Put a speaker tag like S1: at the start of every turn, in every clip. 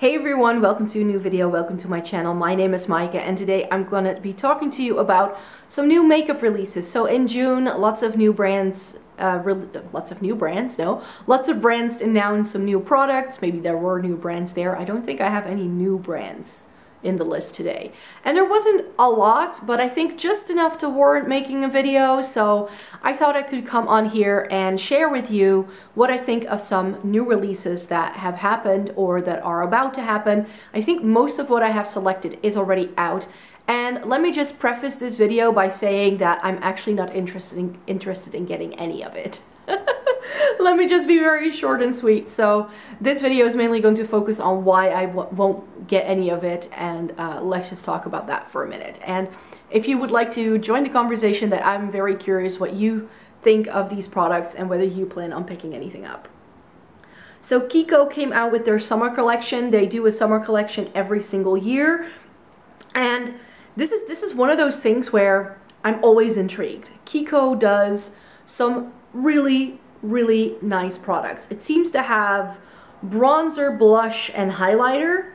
S1: Hey everyone, welcome to a new video, welcome to my channel. My name is Maaike and today I'm to be talking to you about some new makeup releases. So in June, lots of new brands, uh, lots of new brands, no, lots of brands announced some new products. Maybe there were new brands there. I don't think I have any new brands in the list today. And there wasn't a lot, but I think just enough to warrant making a video. So I thought I could come on here and share with you what I think of some new releases that have happened or that are about to happen. I think most of what I have selected is already out. And let me just preface this video by saying that I'm actually not interested in, interested in getting any of it. let me just be very short and sweet. So this video is mainly going to focus on why I w won't get any of it and uh, let's just talk about that for a minute. And if you would like to join the conversation that I'm very curious what you think of these products and whether you plan on picking anything up. So Kiko came out with their summer collection. They do a summer collection every single year. And this is this is one of those things where I'm always intrigued. Kiko does some really really nice products. It seems to have bronzer, blush, and highlighter,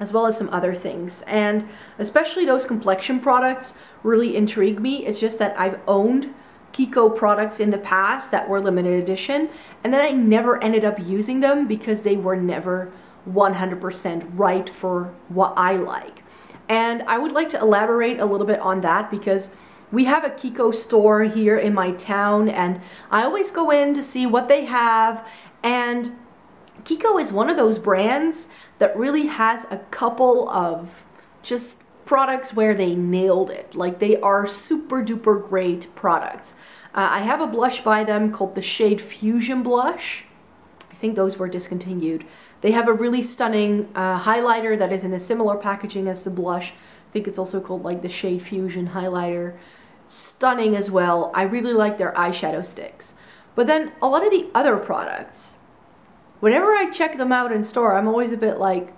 S1: as well as some other things. And especially those complexion products really intrigue me. It's just that I've owned Kiko products in the past that were limited edition, and then I never ended up using them because they were never 100% right for what I like. And I would like to elaborate a little bit on that because we have a Kiko store here in my town and I always go in to see what they have and Kiko is one of those brands that really has a couple of just products where they nailed it. Like they are super duper great products. Uh, I have a blush by them called the shade Fusion Blush. I think those were discontinued. They have a really stunning uh, highlighter that is in a similar packaging as the blush. I think it's also called like the shade Fusion highlighter stunning as well. I really like their eyeshadow sticks. But then a lot of the other products, whenever I check them out in store, I'm always a bit like,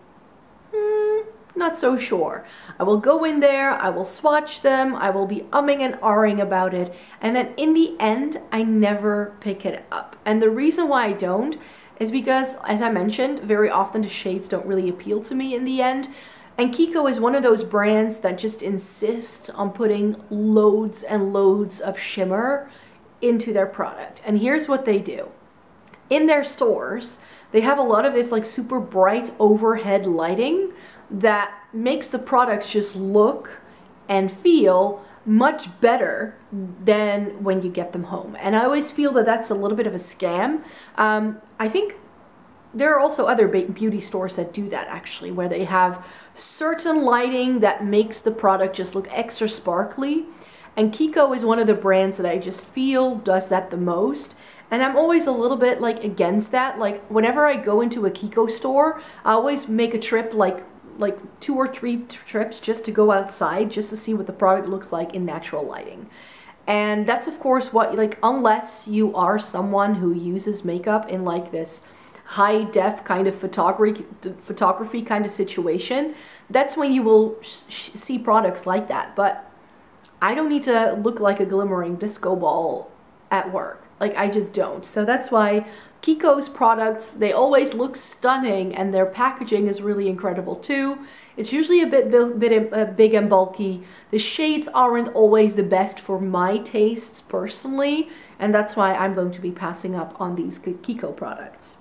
S1: hmm, not so sure. I will go in there, I will swatch them, I will be umming and ahhing about it, and then in the end, I never pick it up. And the reason why I don't is because, as I mentioned, very often the shades don't really appeal to me in the end. And Kiko is one of those brands that just insist on putting loads and loads of shimmer into their product. And here's what they do. In their stores, they have a lot of this like super bright overhead lighting that makes the products just look and feel much better than when you get them home. And I always feel that that's a little bit of a scam. Um, I think there are also other beauty stores that do that actually, where they have certain lighting that makes the product just look extra sparkly. And Kiko is one of the brands that I just feel does that the most. And I'm always a little bit like against that. Like whenever I go into a Kiko store, I always make a trip like like two or three trips just to go outside just to see what the product looks like in natural lighting. And that's of course what like unless you are someone who uses makeup in like this high def kind of photography photography kind of situation that's when you will see products like that. But I don't need to look like a glimmering disco ball at work. Like I just don't. So that's why Kiko's products they always look stunning and their packaging is really incredible too. It's usually a bit, bit uh, big and bulky. The shades aren't always the best for my tastes personally and that's why I'm going to be passing up on these Kiko products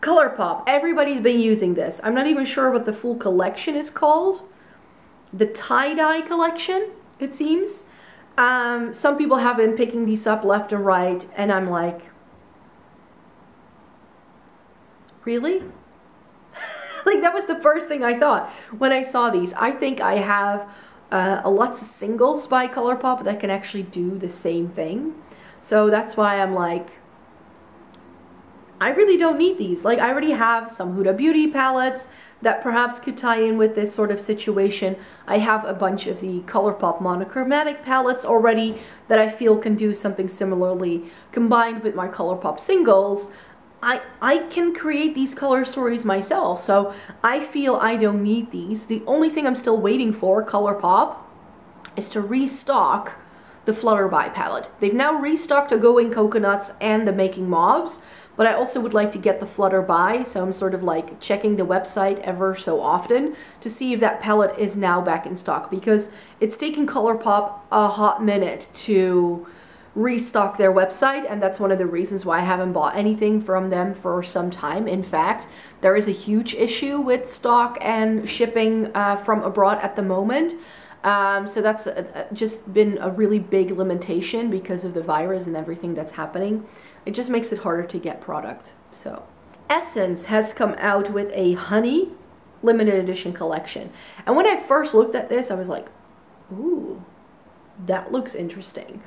S1: ColourPop, everybody's been using this. I'm not even sure what the full collection is called. The tie-dye collection, it seems. Um, some people have been picking these up left and right, and I'm like, really? like that was the first thing I thought when I saw these. I think I have uh, a lots of singles by ColourPop that can actually do the same thing. So that's why I'm like, I really don't need these. Like I already have some Huda Beauty palettes that perhaps could tie in with this sort of situation. I have a bunch of the ColourPop monochromatic palettes already that I feel can do something similarly. Combined with my ColourPop singles, I, I can create these color stories myself. So I feel I don't need these. The only thing I'm still waiting for, ColourPop, is to restock the Flutterby palette. They've now restocked the Going Coconuts and the Making Mauves, but I also would like to get the Flutterby, so I'm sort of like checking the website ever so often to see if that palette is now back in stock because it's taken ColourPop a hot minute to restock their website and that's one of the reasons why I haven't bought anything from them for some time. In fact, there is a huge issue with stock and shipping uh, from abroad at the moment. Um, so that's uh, just been a really big limitation because of the virus and everything that's happening. It just makes it harder to get product. So Essence has come out with a honey limited edition collection. And when I first looked at this, I was like, ooh, that looks interesting.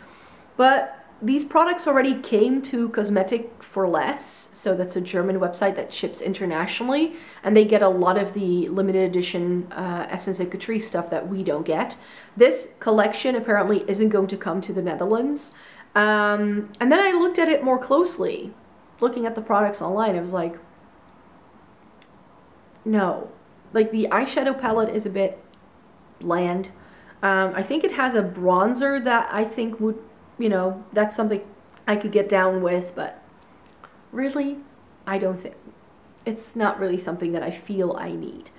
S1: But these products already came to Cosmetic for Less, so that's a German website that ships internationally, and they get a lot of the limited edition uh, Essence and Catrice stuff that we don't get. This collection apparently isn't going to come to the Netherlands. Um, and then I looked at it more closely, looking at the products online. I was like, no. Like the eyeshadow palette is a bit bland. Um, I think it has a bronzer that I think would you know, that's something I could get down with, but really, I don't think it's not really something that I feel I need.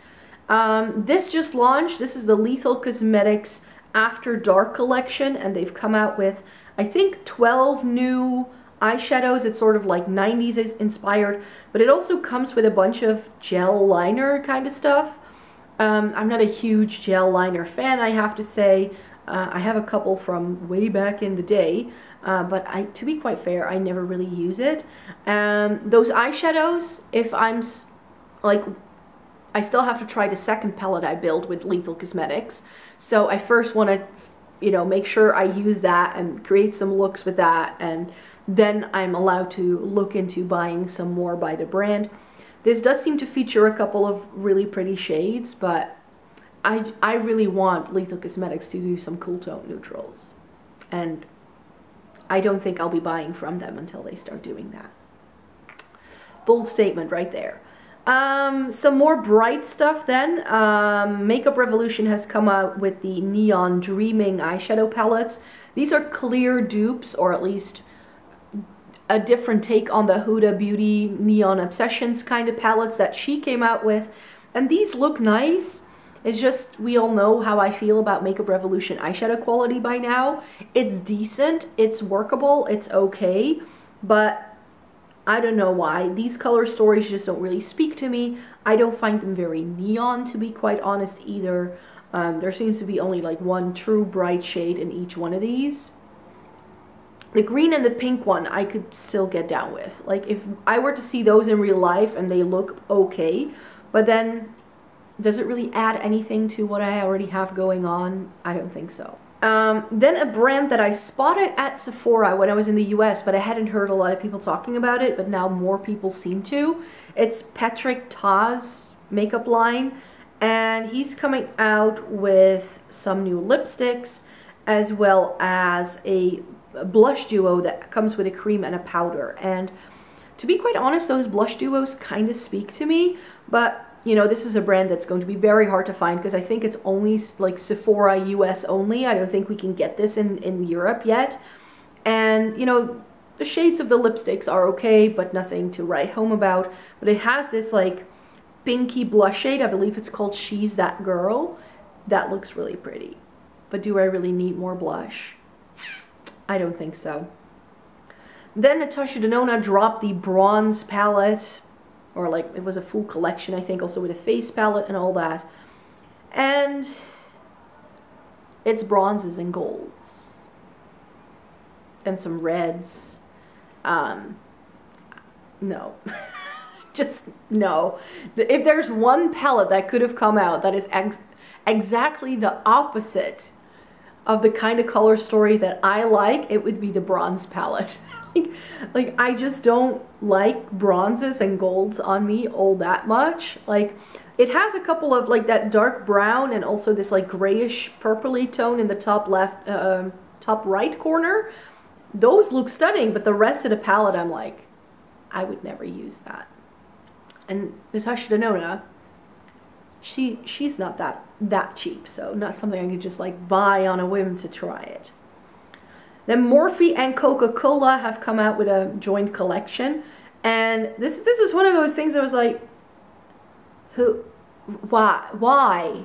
S1: Um, this just launched. This is the Lethal Cosmetics After Dark collection, and they've come out with, I think, 12 new eyeshadows. It's sort of like 90s inspired, but it also comes with a bunch of gel liner kind of stuff. Um, I'm not a huge gel liner fan, I have to say. Uh, I have a couple from way back in the day, uh, but I, to be quite fair, I never really use it. Um, those eyeshadows, if I'm like, I still have to try the second palette I built with Lethal Cosmetics. So I first want to, you know, make sure I use that and create some looks with that, and then I'm allowed to look into buying some more by the brand. This does seem to feature a couple of really pretty shades, but I, I really want Lethal Cosmetics to do some cool tone neutrals. And I don't think I'll be buying from them until they start doing that. Bold statement right there. Um, some more bright stuff then. Um, Makeup Revolution has come out with the Neon Dreaming eyeshadow palettes. These are clear dupes, or at least a different take on the Huda Beauty Neon Obsessions kind of palettes that she came out with. And these look nice. It's just, we all know how I feel about Makeup Revolution eyeshadow quality by now. It's decent, it's workable, it's okay, but I don't know why. These color stories just don't really speak to me. I don't find them very neon, to be quite honest, either. Um, there seems to be only like one true bright shade in each one of these. The green and the pink one I could still get down with. Like if I were to see those in real life and they look okay, but then does it really add anything to what I already have going on? I don't think so. Um, then a brand that I spotted at Sephora when I was in the US, but I hadn't heard a lot of people talking about it, but now more people seem to. It's Patrick Ta's makeup line, and he's coming out with some new lipsticks as well as a blush duo that comes with a cream and a powder. And to be quite honest, those blush duos kind of speak to me, but you know, this is a brand that's going to be very hard to find because I think it's only like Sephora US only. I don't think we can get this in, in Europe yet. And, you know, the shades of the lipsticks are okay, but nothing to write home about. But it has this like pinky blush shade. I believe it's called She's That Girl. That looks really pretty. But do I really need more blush? I don't think so. Then Natasha Denona dropped the bronze palette or like it was a full collection I think also with a face palette and all that. And it's bronzes and golds. And some reds. Um no. Just no. If there's one palette that could have come out that is ex exactly the opposite of the kind of color story that I like it would be the bronze palette like, like I just don't like bronzes and golds on me all that much. Like it has a couple of like that dark brown and also this like grayish purpley tone in the top left, uh, top right corner. Those look stunning, but the rest of the palette I'm like, I would never use that. And Natasha Denona, she she's not that that cheap, so not something I could just like buy on a whim to try it. Then Morphe and Coca-Cola have come out with a joint collection And this this was one of those things I was like, who, why, why,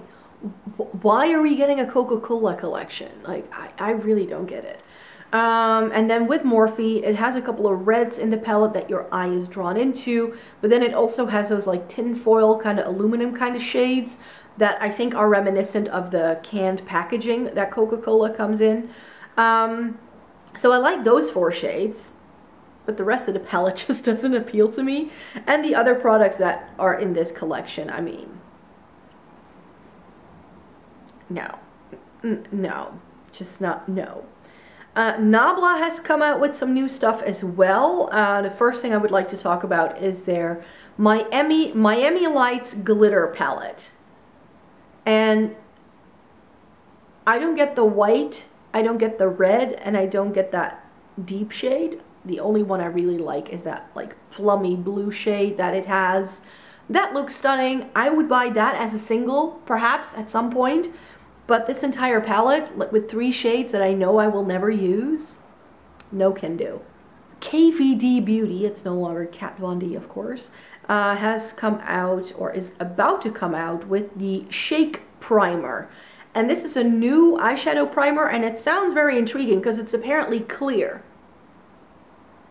S1: why are we getting a Coca-Cola collection? Like, I, I really don't get it. Um, and then with Morphe, it has a couple of reds in the palette that your eye is drawn into, but then it also has those like tinfoil kind of aluminum kind of shades that I think are reminiscent of the canned packaging that Coca-Cola comes in. Um, so I like those four shades, but the rest of the palette just doesn't appeal to me. And the other products that are in this collection, I mean, no, no, just not, no. Uh, Nabla has come out with some new stuff as well. Uh, the first thing I would like to talk about is their Miami, Miami Lights Glitter Palette. And I don't get the white, I don't get the red, and I don't get that deep shade. The only one I really like is that like plummy blue shade that it has. That looks stunning. I would buy that as a single, perhaps, at some point. But this entire palette with three shades that I know I will never use, no can do. KVD Beauty, it's no longer Kat Von D, of course, uh, has come out or is about to come out with the Shake Primer. And this is a new eyeshadow primer and it sounds very intriguing because it's apparently clear.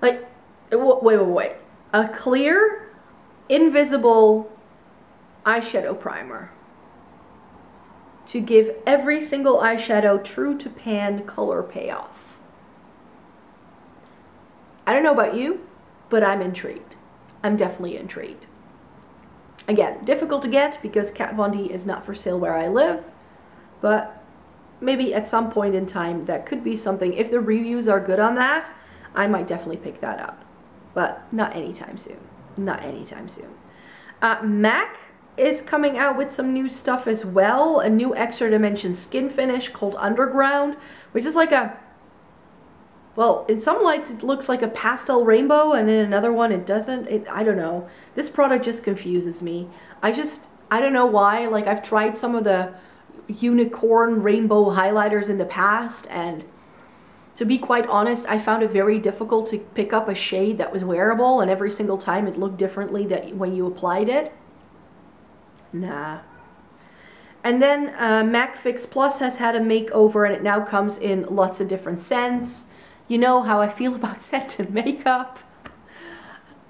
S1: Like, wait, wait, wait. A clear, invisible eyeshadow primer to give every single eyeshadow true to pan color payoff. I don't know about you, but I'm intrigued. I'm definitely intrigued. Again, difficult to get because Kat Von D is not for sale where I live, but maybe at some point in time that could be something. If the reviews are good on that, I might definitely pick that up, but not anytime soon. Not anytime soon. Uh, MAC is coming out with some new stuff as well. A new extra dimension skin finish called Underground, which is like a, well, in some lights it looks like a pastel rainbow and in another one it doesn't. It, I don't know. This product just confuses me. I just, I don't know why. Like I've tried some of the unicorn rainbow highlighters in the past and to be quite honest, I found it very difficult to pick up a shade that was wearable and every single time it looked differently that when you applied it. Nah. And then uh, MAC Fix Plus has had a makeover and it now comes in lots of different scents. You know how I feel about scented makeup.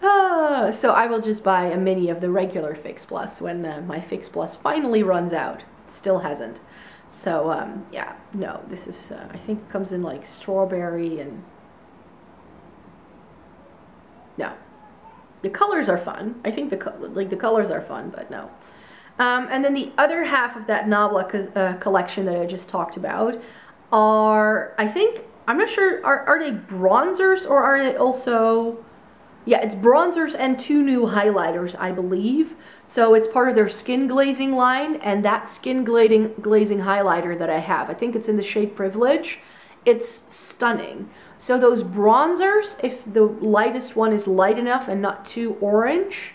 S1: Ah, so I will just buy a mini of the regular Fix Plus when uh, my Fix Plus finally runs out. Still hasn't. So um, yeah, no, this is, uh, I think it comes in like strawberry and, no. The colors are fun. I think the, like the colors are fun, but no. Um, and then the other half of that Nabla co uh, collection that I just talked about are, I think, I'm not sure, are, are they bronzers or are they also, yeah, it's bronzers and two new highlighters, I believe. So it's part of their skin glazing line and that skin glazing, glazing highlighter that I have, I think it's in the shade Privilege. It's stunning. So those bronzers, if the lightest one is light enough and not too orange,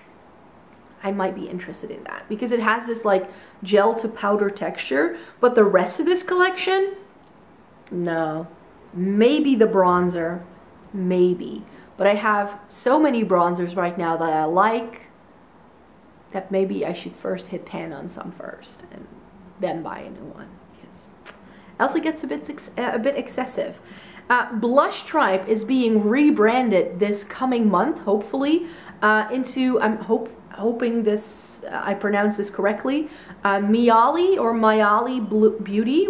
S1: I might be interested in that because it has this like gel to powder texture, but the rest of this collection, no. Maybe the bronzer, maybe. But I have so many bronzers right now that I like that maybe I should first hit pan on some first and then buy a new one because else it gets a bit, a bit excessive. Uh, Blush Tribe is being rebranded this coming month, hopefully, uh, into, I'm hope hoping this uh, I pronounce this correctly, uh, Miali or Myali Beauty.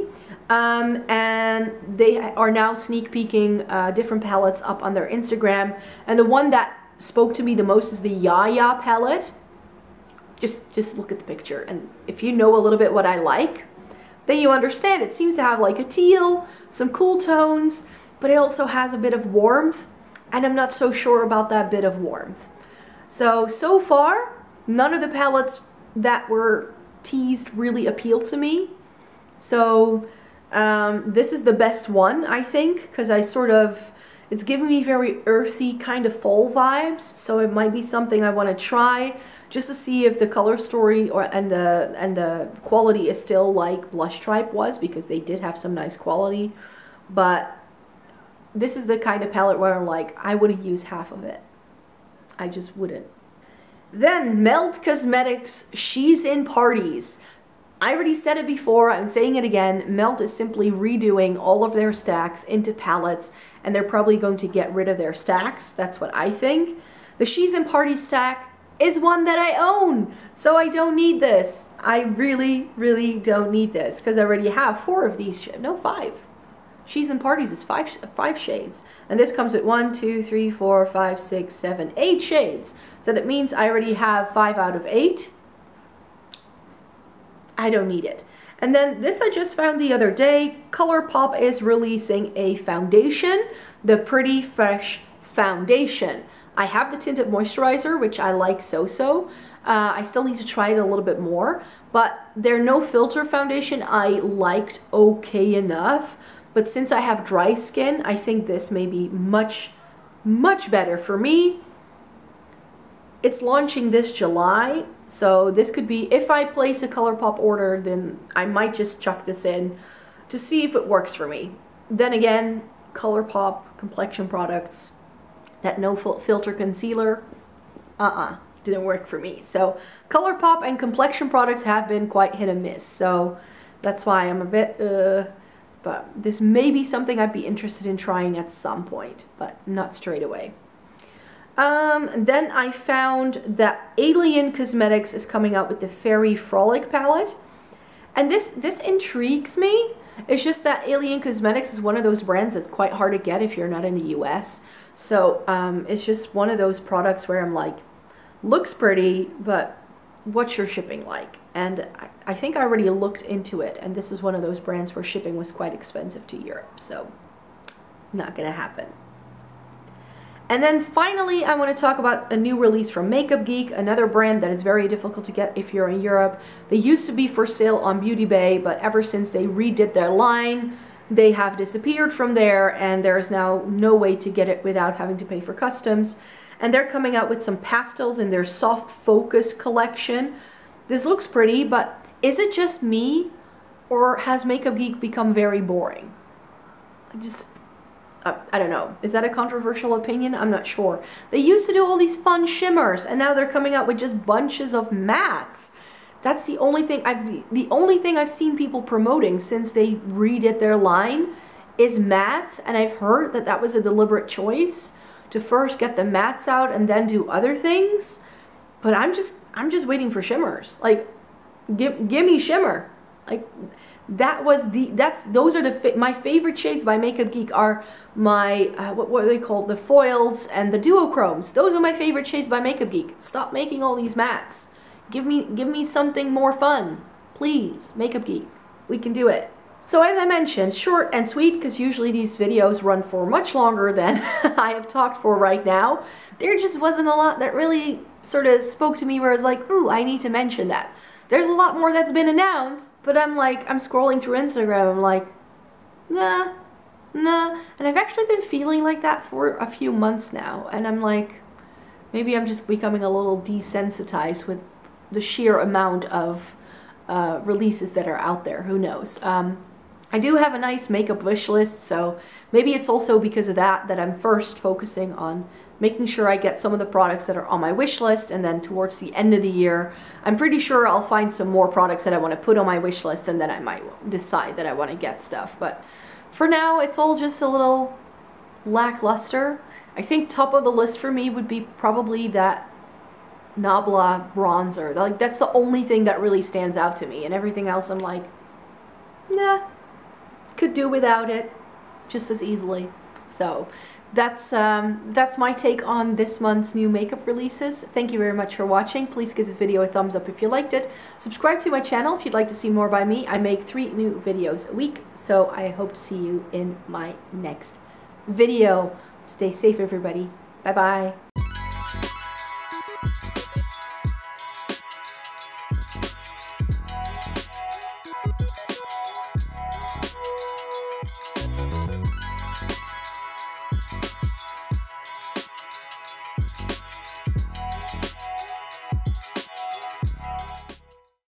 S1: Um, and they are now sneak peeking uh, different palettes up on their Instagram. And the one that spoke to me the most is the Yaya palette. Just, just look at the picture. And if you know a little bit what I like, then you understand. It seems to have like a teal, some cool tones, but it also has a bit of warmth. And I'm not so sure about that bit of warmth. So, so far, none of the palettes that were teased really appeal to me. So um, this is the best one, I think, because I sort of, it's giving me very earthy kind of fall vibes. So it might be something I want to try just to see if the color story or and the and the quality is still like Blush Tribe was because they did have some nice quality. But this is the kind of palette where I'm like, I wouldn't use half of it. I just wouldn't. Then Melt Cosmetics, She's in Parties. I already said it before, I'm saying it again. Melt is simply redoing all of their stacks into palettes, and they're probably going to get rid of their stacks. That's what I think. The She's in Party stack is one that I own, so I don't need this. I really, really don't need this because I already have four of these. No, five. She's in Parties is five, five shades. And this comes with one, two, three, four, five, six, seven, eight shades. So that means I already have five out of eight. I don't need it. And then this I just found the other day. ColourPop is releasing a foundation, the Pretty Fresh Foundation. I have the tinted moisturizer, which I like so-so. Uh, I still need to try it a little bit more, but their no filter foundation I liked okay enough. But since I have dry skin, I think this may be much, much better for me. It's launching this July, so this could be, if I place a ColourPop order, then I might just chuck this in to see if it works for me. Then again, ColourPop complexion products, that no filter concealer, uh-uh, didn't work for me. So ColourPop and complexion products have been quite hit and miss. So that's why I'm a bit, uh, but this may be something I'd be interested in trying at some point, but not straight away. Um, then I found that Alien Cosmetics is coming out with the Fairy Frolic palette. And this, this intrigues me. It's just that Alien Cosmetics is one of those brands that's quite hard to get if you're not in the US. So um, it's just one of those products where I'm like, looks pretty, but what's your shipping like? And I, I think I already looked into it, and this is one of those brands where shipping was quite expensive to Europe. So not gonna happen. And then finally, I want to talk about a new release from Makeup Geek, another brand that is very difficult to get if you're in Europe. They used to be for sale on Beauty Bay, but ever since they redid their line, they have disappeared from there and there is now no way to get it without having to pay for customs. And they're coming out with some pastels in their soft focus collection. This looks pretty, but is it just me or has Makeup Geek become very boring? I just, I don't know. Is that a controversial opinion? I'm not sure. They used to do all these fun shimmers and now they're coming out with just bunches of mattes. That's the only thing I've the only thing I've seen people promoting since they redid their line is mattes and I've heard that that was a deliberate choice to first get the mattes out and then do other things. But I'm just I'm just waiting for shimmers. Like give give me shimmer. Like that was the that's those are the my favorite shades by Makeup Geek are my uh, what what are they called the foils and the duochromes. Those are my favorite shades by Makeup Geek. Stop making all these mattes. Give me give me something more fun, please. Makeup Geek, we can do it. So as I mentioned, short and sweet because usually these videos run for much longer than I have talked for right now. There just wasn't a lot that really sort of spoke to me where I was like, ooh, I need to mention that. There's a lot more that's been announced, but I'm like, I'm scrolling through Instagram, I'm like, nah, nah. And I've actually been feeling like that for a few months now. And I'm like, maybe I'm just becoming a little desensitized with the sheer amount of uh, releases that are out there. Who knows? Um, I do have a nice makeup wish list, so maybe it's also because of that that I'm first focusing on making sure I get some of the products that are on my wish list and then towards the end of the year I'm pretty sure I'll find some more products that I want to put on my wish list and then I might decide that I want to get stuff. But for now it's all just a little lackluster. I think top of the list for me would be probably that Nabla bronzer. Like that's the only thing that really stands out to me. And everything else I'm like nah could do without it just as easily so that's um, that's my take on this month's new makeup releases. Thank you very much for watching. Please give this video a thumbs up if you liked it. Subscribe to my channel if you'd like to see more by me. I make three new videos a week, so I hope to see you in my next video. Stay safe, everybody. Bye-bye.